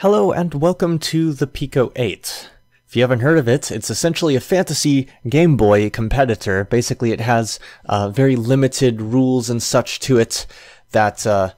Hello and welcome to the Pico 8. If you haven't heard of it, it's essentially a fantasy Game Boy competitor. Basically, it has uh, very limited rules and such to it that uh,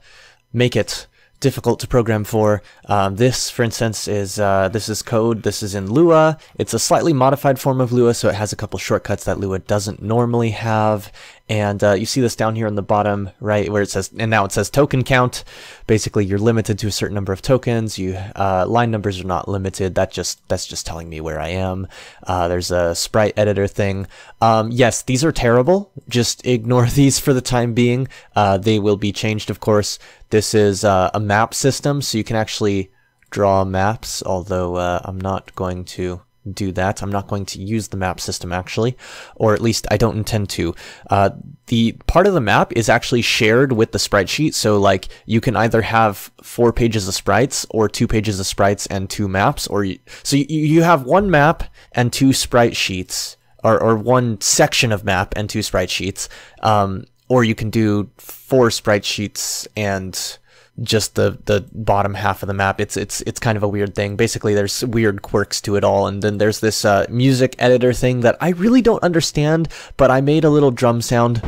make it difficult to program for. Um, this, for instance, is uh, this is code. This is in Lua. It's a slightly modified form of Lua, so it has a couple shortcuts that Lua doesn't normally have. And uh, you see this down here on the bottom right where it says, and now it says token count. Basically, you're limited to a certain number of tokens. You uh, line numbers are not limited. That just that's just telling me where I am. Uh, there's a sprite editor thing. Um, yes, these are terrible. Just ignore these for the time being. Uh, they will be changed, of course. This is uh, a map system, so you can actually draw maps. Although uh, I'm not going to do that. I'm not going to use the map system actually, or at least I don't intend to. Uh, the part of the map is actually shared with the sprite sheet, so like you can either have four pages of sprites or two pages of sprites and two maps, or you, so you, you have one map and two sprite sheets, or, or one section of map and two sprite sheets, um, or you can do four sprite sheets and just the the bottom half of the map. It's it's it's kind of a weird thing. Basically, there's weird quirks to it all, and then there's this uh, music editor thing that I really don't understand. But I made a little drum sound.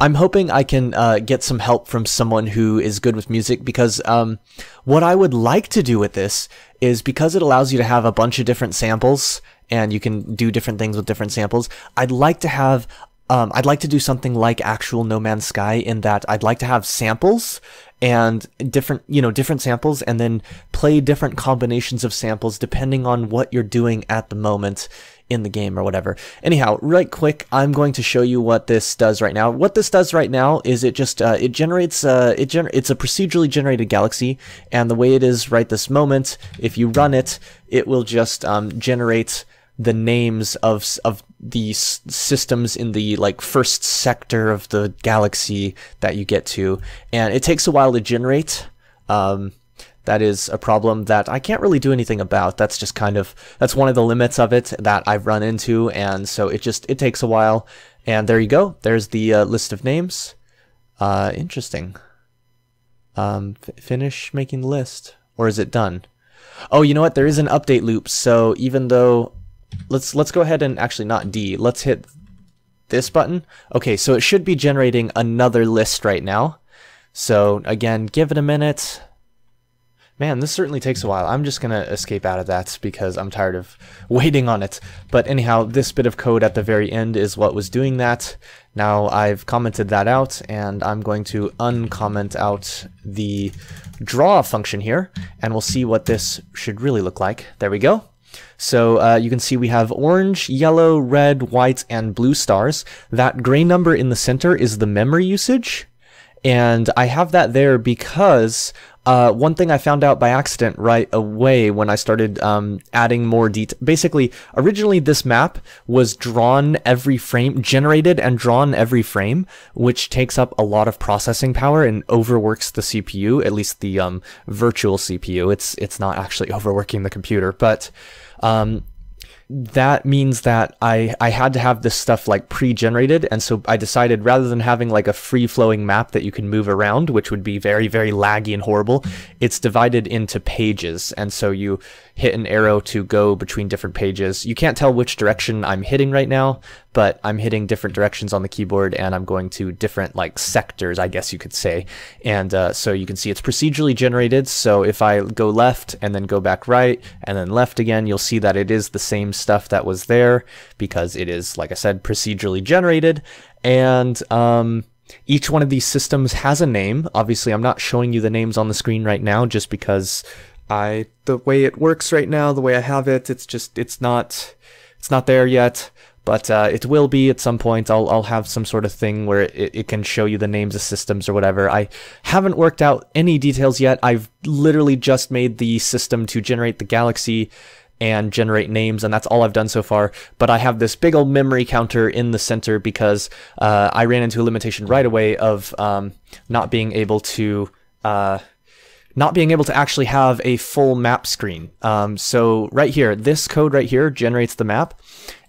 I'm hoping I can uh, get some help from someone who is good with music because um, what I would like to do with this is because it allows you to have a bunch of different samples and you can do different things with different samples. I'd like to have um, I'd like to do something like actual No Man's Sky in that I'd like to have samples and different, you know, different samples and then play different combinations of samples depending on what you're doing at the moment in the game or whatever. Anyhow, right quick, I'm going to show you what this does right now. What this does right now is it just, uh, it generates, uh, it gener it's a procedurally generated galaxy and the way it is right this moment, if you run it, it will just um, generate the names of of the systems in the like first sector of the galaxy that you get to, and it takes a while to generate. Um, that is a problem that I can't really do anything about. That's just kind of that's one of the limits of it that I've run into, and so it just it takes a while. And there you go. There's the uh, list of names. Uh, interesting. Um, finish making the list, or is it done? Oh, you know what? There is an update loop. So even though let's let's go ahead and actually not D. Let's hit this button. Okay, so it should be generating another list right now. So again, give it a minute. Man, this certainly takes a while. I'm just going to escape out of that because I'm tired of waiting on it. But anyhow, this bit of code at the very end is what was doing that. Now I've commented that out and I'm going to uncomment out the draw function here and we'll see what this should really look like. There we go. So uh, you can see we have orange, yellow, red, white, and blue stars. That gray number in the center is the memory usage. And I have that there because uh, one thing I found out by accident right away when I started um, adding more detail. Basically, originally this map was drawn every frame, generated and drawn every frame, which takes up a lot of processing power and overworks the CPU, at least the um, virtual CPU. It's it's not actually overworking the computer, but um, that means that I, I had to have this stuff like pre-generated and so I decided rather than having like a free-flowing map that you can move around which would be very very laggy and horrible it's divided into pages. And so you hit an arrow to go between different pages. You can't tell which direction I'm hitting right now but I'm hitting different directions on the keyboard and I'm going to different like sectors I guess you could say. And uh, so you can see it's procedurally generated. So if I go left and then go back right and then left again you'll see that it is the same stuff that was there because it is, like I said, procedurally generated. And um, each one of these systems has a name. Obviously, I'm not showing you the names on the screen right now just because I the way it works right now, the way I have it, it's just it's not it's not there yet. But uh, it will be at some point. I'll, I'll have some sort of thing where it, it can show you the names of systems or whatever. I haven't worked out any details yet. I've literally just made the system to generate the galaxy and generate names, and that's all I've done so far. But I have this big old memory counter in the center because uh, I ran into a limitation right away of um, not being able to. Uh, not being able to actually have a full map screen. Um, so right here, this code right here generates the map,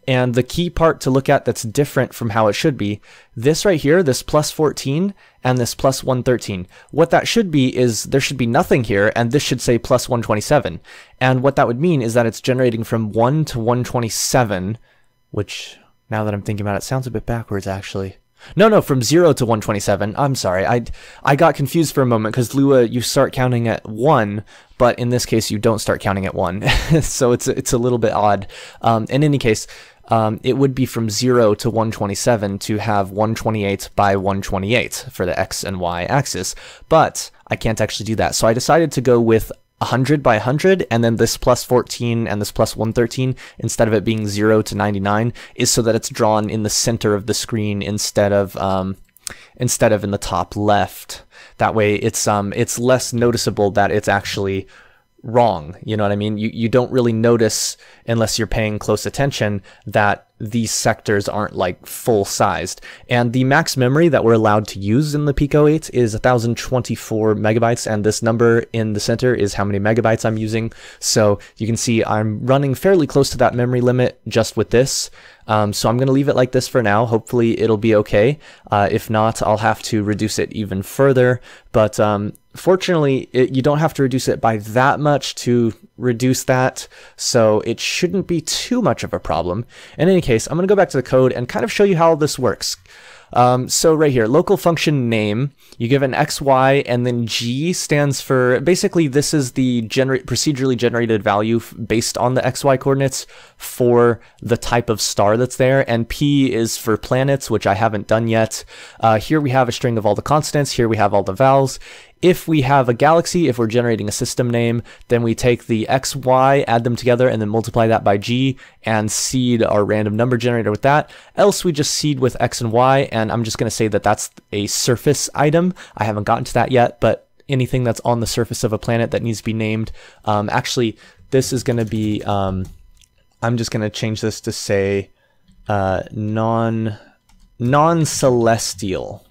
And the key part to look at that's different from how it should be, this right here, this plus 14 and this plus 113. What that should be is there should be nothing here, and this should say plus 127. And what that would mean is that it's generating from 1 to 127, which, now that I'm thinking about it, sounds a bit backwards actually. No, no, from 0 to 127. I'm sorry. I, I got confused for a moment because Lua, you start counting at 1, but in this case, you don't start counting at 1. so it's, it's a little bit odd. Um, in any case, um, it would be from 0 to 127 to have 128 by 128 for the x and y axis, but I can't actually do that. So I decided to go with 100 by 100 and then this plus 14 and this plus 113 instead of it being 0 to 99 is so that it's drawn in the center of the screen instead of um, instead of in the top left that way it's um it's less noticeable that it's actually wrong you know what i mean you you don't really notice unless you're paying close attention that these sectors aren't like full sized. And the max memory that we're allowed to use in the Pico 8 is 1024 megabytes. And this number in the center is how many megabytes I'm using. So you can see I'm running fairly close to that memory limit just with this. Um, so I'm going to leave it like this for now. Hopefully it'll be okay. Uh, if not, I'll have to reduce it even further. But um, fortunately, it, you don't have to reduce it by that much to reduce that, so it shouldn't be too much of a problem. In any case, I'm going to go back to the code and kind of show you how this works. Um, so right here, local function name, you give an xy and then g stands for, basically this is the gener procedurally generated value based on the xy coordinates for the type of star that's there, and p is for planets, which I haven't done yet. Uh, here we have a string of all the constants, here we have all the vowels. If we have a galaxy, if we're generating a system name, then we take the x, y, add them together, and then multiply that by g, and seed our random number generator with that. Else we just seed with x and y, and I'm just going to say that that's a surface item. I haven't gotten to that yet, but anything that's on the surface of a planet that needs to be named. Um, actually, this is going to be, um, I'm just going to change this to say uh, non non-celestial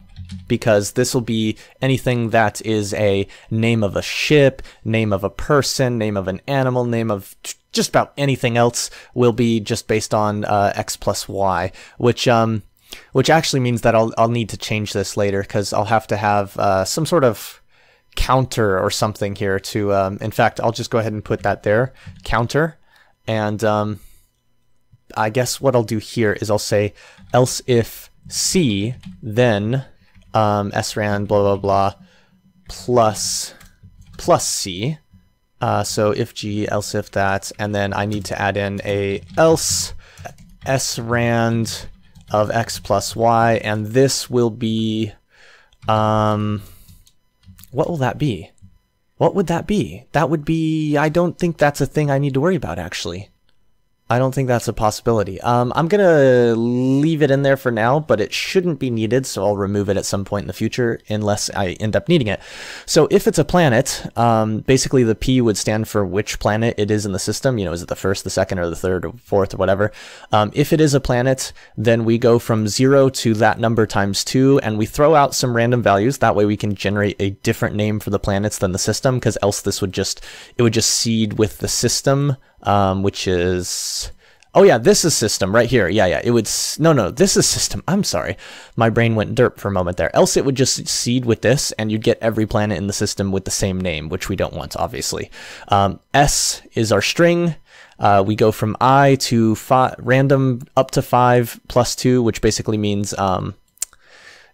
because this will be anything that is a name of a ship, name of a person, name of an animal, name of just about anything else will be just based on uh, x plus y, which um, which actually means that I'll I'll need to change this later because I'll have to have uh, some sort of counter or something here to. Um, in fact, I'll just go ahead and put that there, counter, and um, I guess what I'll do here is I'll say else if c then um, srand blah blah blah plus plus c. Uh, so if g else if that, and then I need to add in a else srand of x plus y, and this will be, um, what will that be? What would that be? That would be, I don't think that's a thing I need to worry about actually. I don't think that's a possibility. Um, I'm going to leave it in there for now, but it shouldn't be needed, so I'll remove it at some point in the future unless I end up needing it. So if it's a planet, um, basically the P would stand for which planet it is in the system. You know, is it the first, the second, or the third, or fourth, or whatever. Um, if it is a planet, then we go from zero to that number times two, and we throw out some random values. That way we can generate a different name for the planets than the system, because else this would just, it would just seed with the system um, which is oh yeah, this is system right here. Yeah, yeah, it would no, no, this is system. I'm sorry, my brain went derp for a moment there. Else it would just seed with this, and you'd get every planet in the system with the same name, which we don't want, obviously. Um, S is our string. Uh, we go from I to five, random up to five plus two, which basically means um,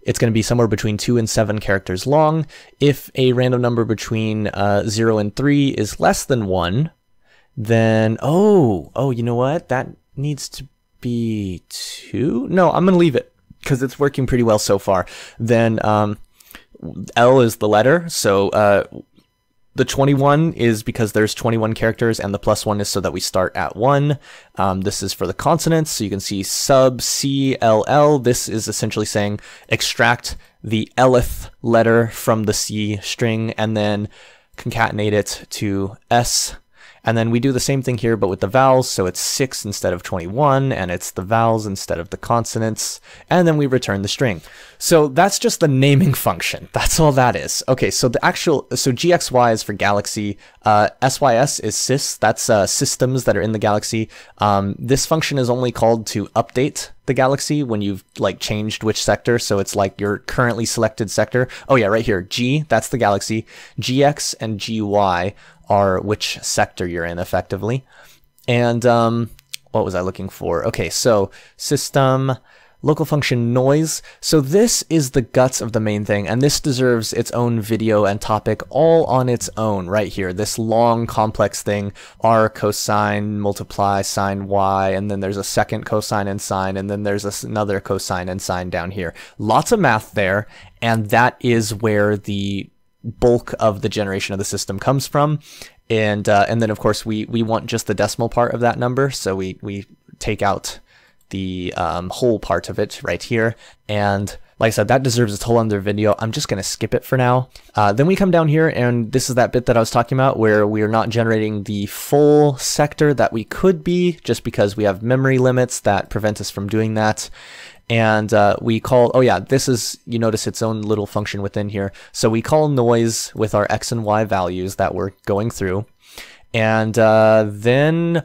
it's going to be somewhere between two and seven characters long. If a random number between uh, zero and three is less than one, then, oh, oh, you know what? That needs to be two. No, I'm going to leave it because it's working pretty well so far. Then um, L is the letter. So uh, the 21 is because there's 21 characters and the plus one is so that we start at one. Um, this is for the consonants. So you can see sub C L L. This is essentially saying extract the Lth letter from the C string and then concatenate it to S And then we do the same thing here, but with the vowels. So it's 6 instead of 21, and it's the vowels instead of the consonants. And then we return the string. So that's just the naming function. That's all that is. Okay, so the actual, so GXY is for galaxy. Uh, SYS is sys. That's uh, systems that are in the galaxy. Um, this function is only called to update the galaxy when you've like changed which sector. So it's like your currently selected sector. Oh yeah, right here. G, that's the galaxy. GX and GY are which sector you're in effectively. And um, what was I looking for? Okay, so system local function noise. So this is the guts of the main thing, and this deserves its own video and topic all on its own right here. This long, complex thing, r cosine, multiply, sine y, and then there's a second cosine and sine, and then there's another cosine and sine down here. Lots of math there, and that is where the bulk of the generation of the system comes from. And uh, and then of course we we want just the decimal part of that number, so we we take out the um, whole part of it right here. And like I said, that deserves its whole other video. I'm just going to skip it for now. Uh, then we come down here, and this is that bit that I was talking about where we are not generating the full sector that we could be just because we have memory limits that prevent us from doing that. And uh, we call, oh yeah, this is, you notice its own little function within here. So we call noise with our x and y values that we're going through. And uh, then,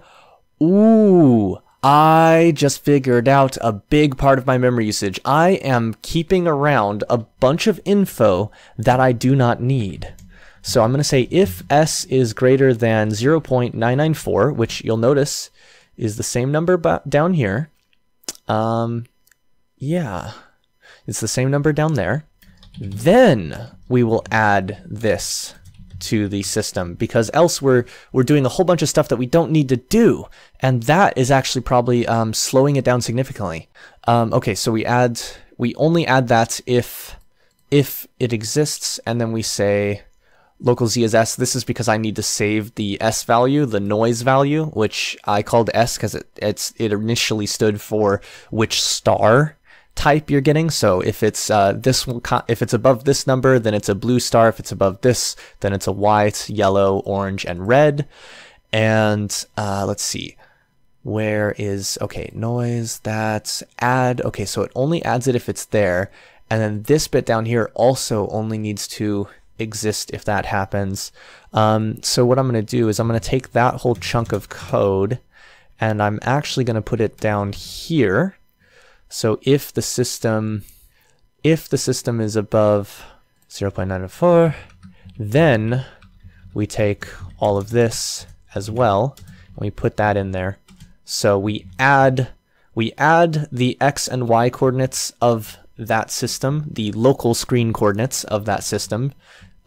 ooh, I just figured out a big part of my memory usage. I am keeping around a bunch of info that I do not need. So I'm going to say if s is greater than 0.994, which you'll notice is the same number down here. Um, yeah, it's the same number down there. Then we will add this to the system because else we're we're doing a whole bunch of stuff that we don't need to do, and that is actually probably um, slowing it down significantly. Um, okay, so we add we only add that if if it exists, and then we say local z is s. This is because I need to save the s value, the noise value, which I called s because it it's it initially stood for which star type you're getting. So if it's uh, this if it's above this number, then it's a blue star. If it's above this, then it's a white, yellow, orange, and red. And uh, let's see, where is okay noise? That's add. Okay, so it only adds it if it's there. And then this bit down here also only needs to exist if that happens. Um, so what I'm going to do is I'm going to take that whole chunk of code and I'm actually going to put it down here so if the system if the system is above 0.94, then we take all of this as well and we put that in there. So we add we add the x and y coordinates of that system, the local screen coordinates of that system,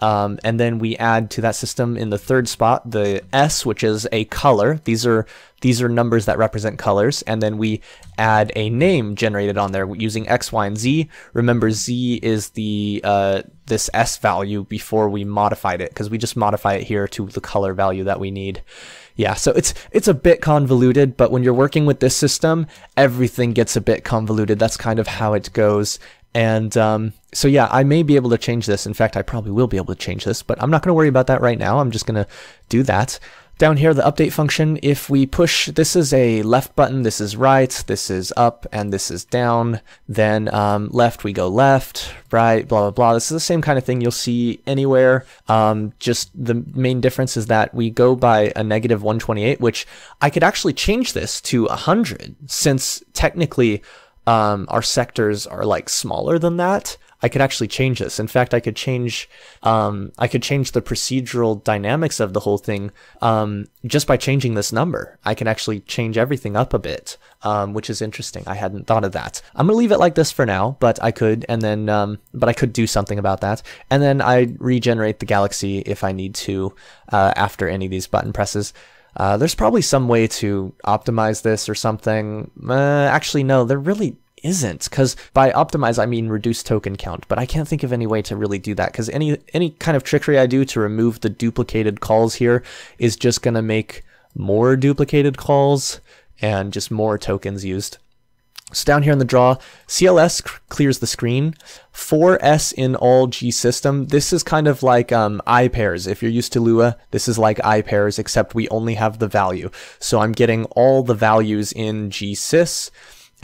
um, and then we add to that system in the third spot the S, which is a color. These are these are numbers that represent colors, and then we add a name generated on there using X, Y, and Z. Remember, Z is the uh, this S value before we modified it because we just modify it here to the color value that we need. Yeah, so it's it's a bit convoluted, but when you're working with this system, everything gets a bit convoluted. That's kind of how it goes. And um, so yeah, I may be able to change this. In fact, I probably will be able to change this, but I'm not going to worry about that right now. I'm just going to do that. Down here, the update function, if we push, this is a left button, this is right, this is up, and this is down. Then um, left, we go left, right, blah, blah, blah. This is the same kind of thing you'll see anywhere. Um, just the main difference is that we go by a negative 128, which I could actually change this to 100, since technically um, our sectors are like smaller than that, I could actually change this. In fact, I could change, um, I could change the procedural dynamics of the whole thing um, just by changing this number. I can actually change everything up a bit, um, which is interesting. I hadn't thought of that. I'm gonna leave it like this for now, but I could, and then, um, but I could do something about that, and then I regenerate the galaxy if I need to uh, after any of these button presses. Uh, there's probably some way to optimize this or something. Uh, actually, no, there really isn't. Because by optimize I mean reduce token count but I can't think of any way to really do that. Because any any kind of trickery I do to remove the duplicated calls here is just gonna make more duplicated calls and just more tokens used So down here in the draw, CLS clears the screen. 4S in all G system. This is kind of like um, ipairs. If you're used to Lua, this is like ipairs, except we only have the value. So I'm getting all the values in GSys.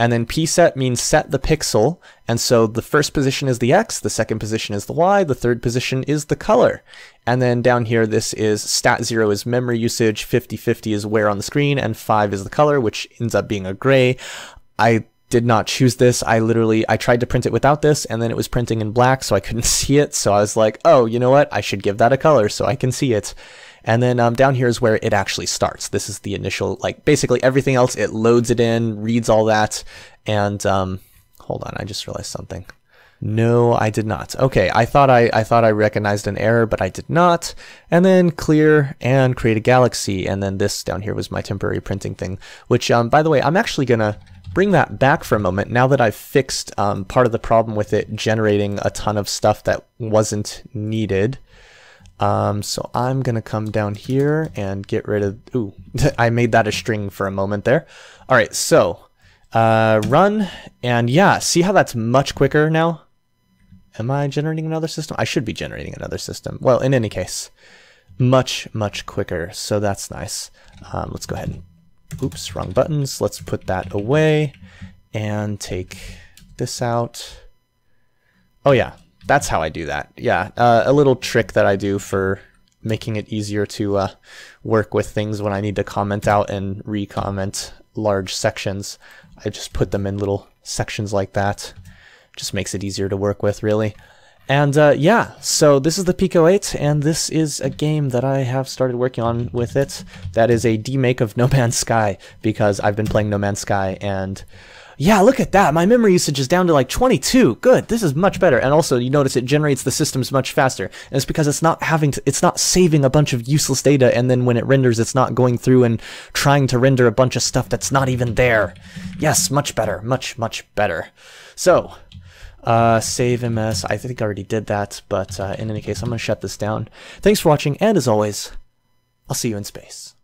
And then pset means set the pixel. And so the first position is the X, the second position is the Y, the third position is the color. And then down here, this is stat zero is memory usage, 50-50 is where on the screen, and five is the color, which ends up being a gray. I did not choose this. I literally, I tried to print it without this and then it was printing in black so I couldn't see it. So I was like, oh, you know what? I should give that a color so I can see it. And then um, down here is where it actually starts. This is the initial, like basically everything else, it loads it in, reads all that. And um, hold on, I just realized something. No, I did not. Okay, I thought I, I thought I recognized an error, but I did not. And then clear and create a galaxy. And then this down here was my temporary printing thing, which, um, by the way, I'm actually gonna bring that back for a moment now that I've fixed um, part of the problem with it generating a ton of stuff that wasn't needed. Um, so I'm going to come down here and get rid of... Ooh, I made that a string for a moment there. All right, so uh, run. And yeah, see how that's much quicker now? Am I generating another system? I should be generating another system. Well, in any case, much, much quicker. So that's nice. Um, let's go ahead and Oops, wrong buttons. Let's put that away and take this out. Oh yeah, that's how I do that. Yeah, uh, a little trick that I do for making it easier to uh, work with things when I need to comment out and re-comment large sections. I just put them in little sections like that. Just makes it easier to work with, really. And uh, yeah, so this is the Pico 8, and this is a game that I have started working on with it. That is a demake of No Man's Sky, because I've been playing No Man's Sky, and yeah, look at that. My memory usage is down to like 22. Good, this is much better. And also, you notice it generates the systems much faster. And it's because it's not having to, it's not saving a bunch of useless data, and then when it renders, it's not going through and trying to render a bunch of stuff that's not even there. Yes, much better, much, much better. So, uh, save MS. I think I already did that, but uh, in any case, I'm going to shut this down. Thanks for watching, and as always, I'll see you in space.